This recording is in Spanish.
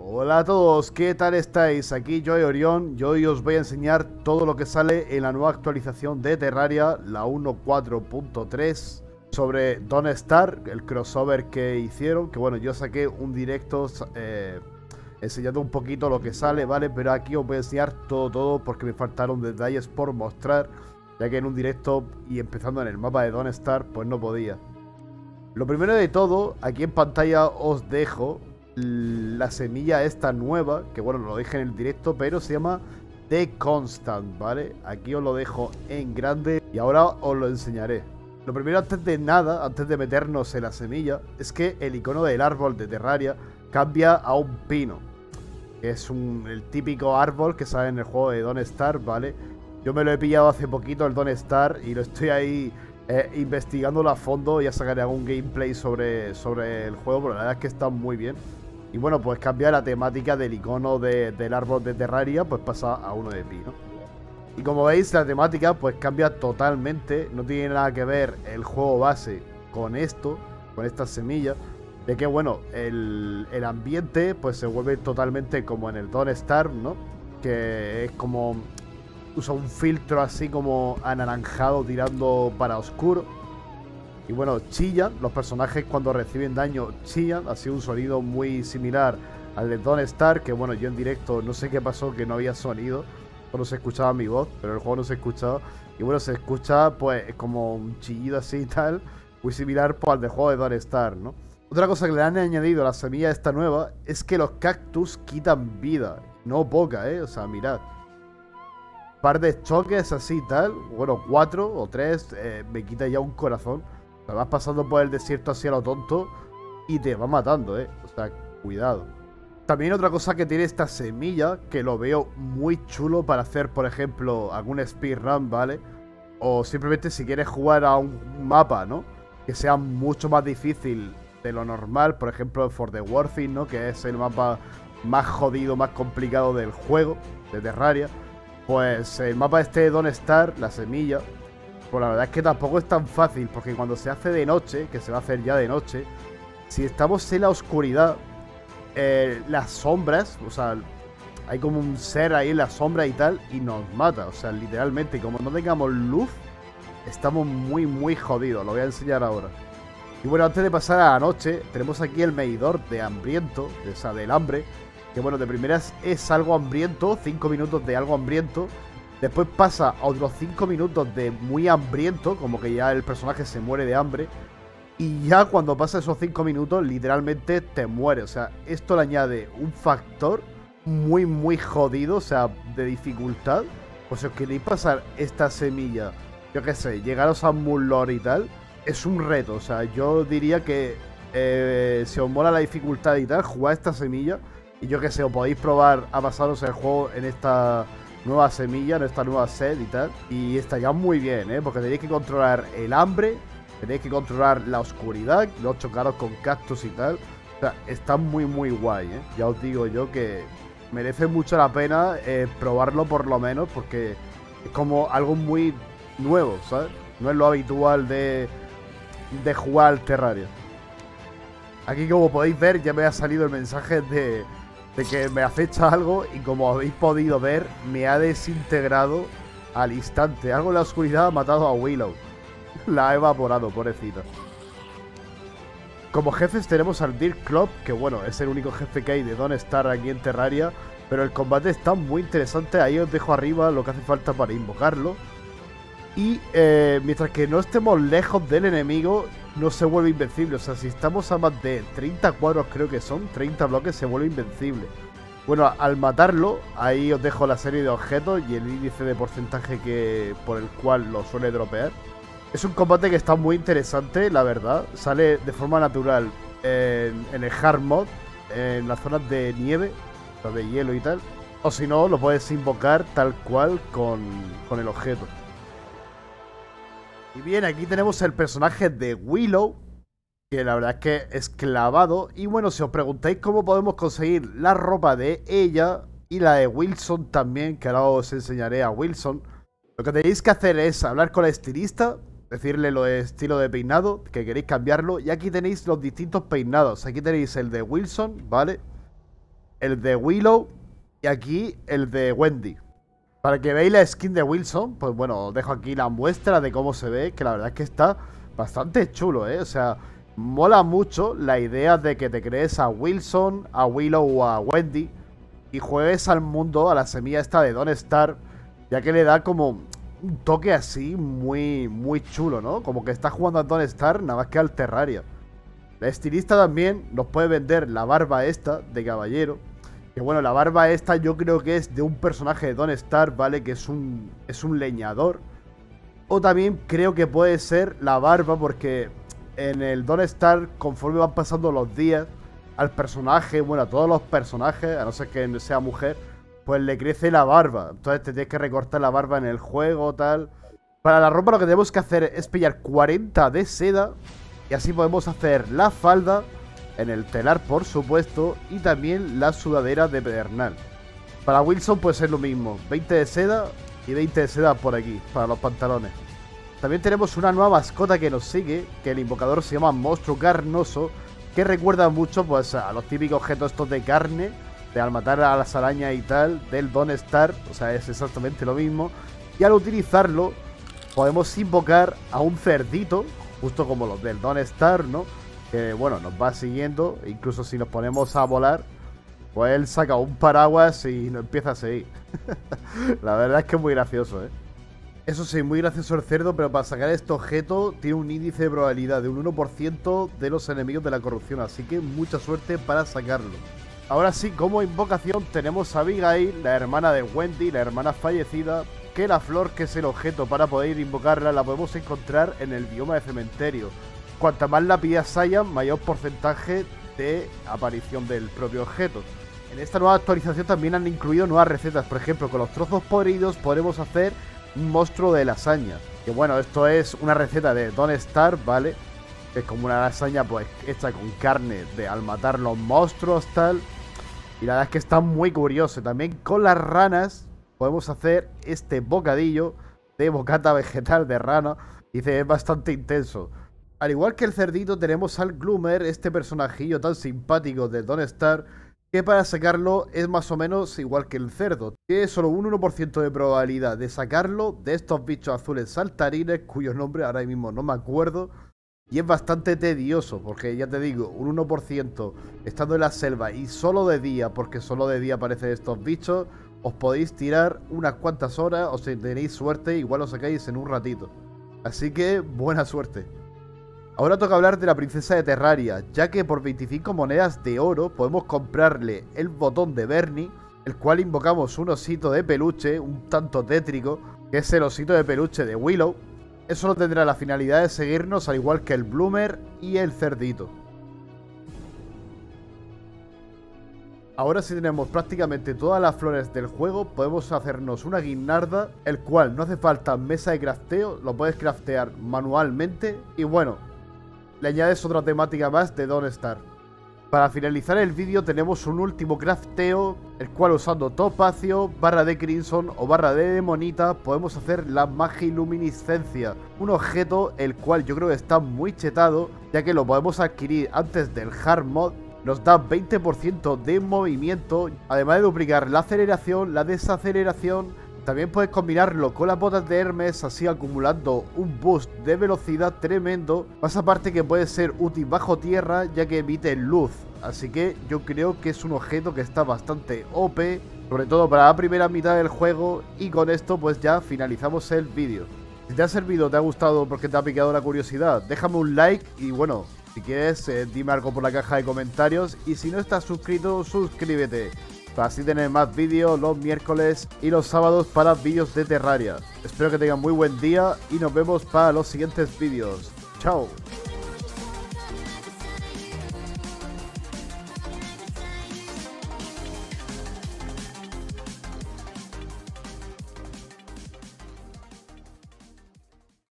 Hola a todos, ¿qué tal estáis? Aquí yo, Orión, y hoy os voy a enseñar todo lo que sale en la nueva actualización de Terraria, la 1.4.3, sobre Don't Star, el crossover que hicieron, que bueno, yo saqué un directo eh, enseñando un poquito lo que sale, ¿vale? Pero aquí os voy a enseñar todo, todo, porque me faltaron detalles por mostrar, ya que en un directo y empezando en el mapa de Don't Star, pues no podía. Lo primero de todo, aquí en pantalla os dejo la semilla esta nueva, que bueno, lo dije en el directo, pero se llama The Constant, ¿vale? Aquí os lo dejo en grande y ahora os lo enseñaré. Lo primero, antes de nada, antes de meternos en la semilla, es que el icono del árbol de Terraria cambia a un pino. Que es un, el típico árbol que sale en el juego de Don't Star, ¿vale? Yo me lo he pillado hace poquito el Don't Star y lo estoy ahí eh, investigándolo a fondo. Ya sacaré algún gameplay sobre, sobre el juego, pero la verdad es que está muy bien. Y bueno, pues cambia la temática del icono del árbol de Terraria, pues pasa a uno de pino. Y como veis, la temática pues cambia totalmente. No tiene nada que ver el juego base con esto, con estas semillas. De que bueno, el, ambiente pues se vuelve totalmente como en el Dawn Star, ¿no? Que es como... Usa un filtro así como anaranjado tirando para oscuro y bueno, chillan, los personajes cuando reciben daño chillan, ha sido un sonido muy similar al de Don't Star, que bueno, yo en directo no sé qué pasó, que no había sonido, solo se escuchaba mi voz, pero el juego no se escuchaba. Y bueno, se escucha pues como un chillido así y tal, muy similar pues, al de juego de Don't Star, ¿no? Otra cosa que le han añadido a la semilla esta nueva es que los cactus quitan vida, no poca, ¿eh? O sea, mirad. Par de choques así y tal, bueno, cuatro o tres, eh, me quita ya un corazón. Te vas pasando por el desierto así a lo tonto y te va matando, ¿eh? O sea, cuidado. También otra cosa que tiene esta semilla, que lo veo muy chulo para hacer, por ejemplo, algún speedrun, ¿vale? O simplemente si quieres jugar a un mapa, ¿no? Que sea mucho más difícil de lo normal, por ejemplo, For the Worthy, ¿no? Que es el mapa más jodido, más complicado del juego, de Terraria. Pues el mapa este de Don't Star, la semilla, pues la verdad es que tampoco es tan fácil, porque cuando se hace de noche, que se va a hacer ya de noche, si estamos en la oscuridad, eh, las sombras, o sea, hay como un ser ahí en la sombra y tal, y nos mata, o sea, literalmente, como no tengamos luz, estamos muy, muy jodidos, lo voy a enseñar ahora. Y bueno, antes de pasar a la noche, tenemos aquí el medidor de hambriento, o sea, del hambre, que bueno, de primeras es algo hambriento, 5 minutos de algo hambriento, Después pasa a otros 5 minutos de muy hambriento, como que ya el personaje se muere de hambre. Y ya cuando pasa esos 5 minutos, literalmente te muere. O sea, esto le añade un factor muy, muy jodido, o sea, de dificultad. Pues si os queréis pasar esta semilla, yo qué sé, llegaros a Mullor y tal, es un reto. O sea, yo diría que eh, si os mola la dificultad y tal, jugad esta semilla. Y yo qué sé, os podéis probar a pasaros el juego en esta nueva semilla, en esta nueva set y tal. Y está ya muy bien, ¿eh? Porque tenéis que controlar el hambre, tenéis que controlar la oscuridad, no chocaros con cactus y tal. O sea, está muy, muy guay, ¿eh? Ya os digo yo que merece mucho la pena eh, probarlo por lo menos, porque es como algo muy nuevo, ¿sabes? No es lo habitual de, de jugar al Terraria. Aquí como podéis ver ya me ha salido el mensaje de de que me acecha algo y como habéis podido ver, me ha desintegrado al instante. Algo en la oscuridad ha matado a Willow. La ha evaporado, pobrecita. Como jefes tenemos al Dirk Club, que bueno, es el único jefe que hay de Don't Star aquí en Terraria. Pero el combate está muy interesante, ahí os dejo arriba lo que hace falta para invocarlo. Y eh, mientras que no estemos lejos del enemigo, no se vuelve invencible. O sea, si estamos a más de 30 cuadros, creo que son, 30 bloques, se vuelve invencible. Bueno, al matarlo, ahí os dejo la serie de objetos y el índice de porcentaje que por el cual lo suele dropear. Es un combate que está muy interesante, la verdad. Sale de forma natural en, el hard mod, en las zonas de nieve, de hielo y tal. O si no, lo puedes invocar tal cual con, con el objeto. Y bien, aquí tenemos el personaje de Willow, que la verdad es que es clavado. Y bueno, si os preguntáis cómo podemos conseguir la ropa de ella y la de Wilson también, que ahora os enseñaré a Wilson, lo que tenéis que hacer es hablar con la estilista, decirle lo de estilo de peinado, que queréis cambiarlo. Y aquí tenéis los distintos peinados. Aquí tenéis el de Wilson, ¿vale? el de Willow y aquí el de Wendy. Para que veáis la skin de Wilson, pues bueno, os dejo aquí la muestra de cómo se ve, que la verdad es que está bastante chulo, ¿eh? O sea, mola mucho la idea de que te crees a Wilson, a Willow o a Wendy y juegues al mundo, a la semilla esta de Don't Star, ya que le da como un toque así muy, muy chulo, ¿no? Como que estás jugando a Don't Star nada más que al Terraria. La estilista también nos puede vender la barba esta de caballero. Que bueno, la barba esta yo creo que es de un personaje de Don Star, ¿vale? Que es un, es un leñador. O también creo que puede ser la barba porque en el Don Star, conforme van pasando los días, al personaje, bueno, a todos los personajes, a no ser que sea mujer, pues le crece la barba. Entonces te tienes que recortar la barba en el juego, tal. Para la ropa lo que tenemos que hacer es pillar 40 de seda y así podemos hacer la falda en el telar, por supuesto, y también la sudadera de pedernal. Para Wilson puede ser lo mismo, 20 de seda y 20 de seda por aquí, para los pantalones. También tenemos una nueva mascota que nos sigue, que el invocador se llama Monstruo Carnoso, que recuerda mucho pues a los típicos objetos estos de carne, de al matar a las arañas y tal, del Don Star, o sea, es exactamente lo mismo. Y al utilizarlo, podemos invocar a un cerdito, justo como los del Don Star, ¿no? Que bueno, nos va siguiendo, incluso si nos ponemos a volar, pues él saca un paraguas y nos empieza a seguir. La verdad es que es muy gracioso, ¿eh? Eso sí, muy gracioso el cerdo, pero para sacar este objeto tiene un índice de probabilidad de un 1% de los enemigos de la corrupción, así que mucha suerte para sacarlo. Ahora sí, como invocación tenemos a Abigail, la hermana de Wendy, la hermana fallecida, que la flor que es el objeto para poder invocarla la podemos encontrar en el bioma de cementerio. Cuanta más lápidas hayan, mayor porcentaje de aparición del propio objeto. En esta nueva actualización también han incluido nuevas recetas, por ejemplo, con los trozos podridos podremos hacer un monstruo de lasaña. Que bueno, esto es una receta de Don Star, ¿vale? es como una lasaña pues hecha con carne de al matar los monstruos, tal. Y la verdad es que está muy curioso. También con las ranas podemos hacer este bocadillo de bocata vegetal de rana. Dice, es bastante intenso. Al igual que el cerdito tenemos al Gloomer, este personajillo tan simpático de Don Star que para sacarlo es más o menos igual que el cerdo. Tiene solo un 1% de probabilidad de sacarlo de estos bichos azules saltarines, cuyos nombres ahora mismo no me acuerdo. Y es bastante tedioso, porque ya te digo, un 1% estando en la selva y solo de día, porque solo de día aparecen estos bichos, os podéis tirar unas cuantas horas, o si tenéis suerte, igual lo sacáis en un ratito. Así que, buena suerte. Ahora toca hablar de la princesa de Terraria, ya que por 25 monedas de oro podemos comprarle el botón de Bernie, el cual invocamos un osito de peluche, un tanto tétrico, que es el osito de peluche de Willow. Eso no tendrá la finalidad de seguirnos al igual que el Bloomer y el cerdito. Ahora si tenemos prácticamente todas las flores del juego, podemos hacernos una guinarda, el cual no hace falta mesa de crafteo, lo puedes craftear manualmente. Y bueno, le añades otra temática más de Don't Star. Para finalizar el vídeo tenemos un último crafteo, el cual usando topacio, barra de crimson o barra de demonita podemos hacer la magiluminiscencia, un objeto el cual yo creo que está muy chetado, ya que lo podemos adquirir antes del hard mod, nos da 20% de movimiento, además de duplicar la aceleración, la desaceleración, también puedes combinarlo con las botas de Hermes, así acumulando un boost de velocidad tremendo. Más aparte que puede ser útil bajo tierra, ya que emite luz. Así que yo creo que es un objeto que está bastante OP, sobre todo para la primera mitad del juego. Y con esto pues ya finalizamos el vídeo. Si te ha servido, te ha gustado porque te ha picado la curiosidad, déjame un like y bueno, si quieres, eh, dime algo por la caja de comentarios. Y si no estás suscrito, suscríbete para así tener más vídeos los miércoles y los sábados para vídeos de Terraria. Espero que tengan muy buen día y nos vemos para los siguientes vídeos. Chao.